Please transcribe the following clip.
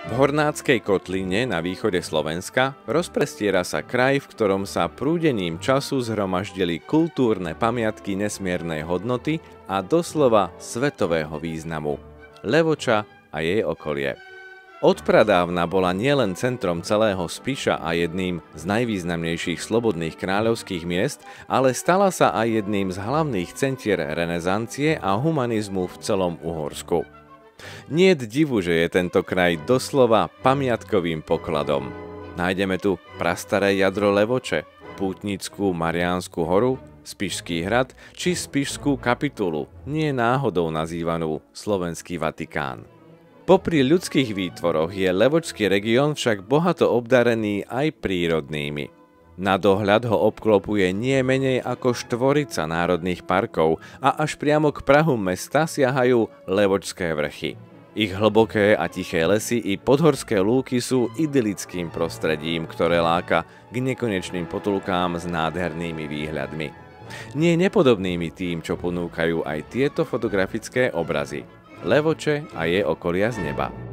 V Hornáckej kotline na východe Slovenska rozprestiera sa kraj, v ktorom sa prúdením času zhromaždili kultúrne pamiatky nesmiernej hodnoty a doslova svetového významu. Levoča a jej okolie. Odpradávna bola nielen centrom celého Spiša a jedným z najvýznamnejších slobodných kráľovských miest, ale stala sa aj jedným z hlavných centier renesancie a humanizmu v celom Uhorsku. Nie divu, že je tento kraj doslova pamiatkovým pokladom. Nájdeme tu prastaré jadro Levoče, pútnickú Mariánsku horu, Spišský hrad či Spišskú kapitulu, nie náhodou nazývanú Slovenský Vatikán. Popri ľudských výtvoroch je Levočský región však bohato obdarený aj prírodnými. Na dohľad ho obklopuje nie menej ako štvorica národných parkov a až priamo k Prahu mesta siahajú Levočské vrchy. Ich hlboké a tiché lesy i podhorské lúky sú idylickým prostredím, ktoré láka k nekonečným potulkám s nádhernými výhľadmi. Nie nepodobnými tým, čo ponúkajú aj tieto fotografické obrazy. Levoče a je okolia z neba.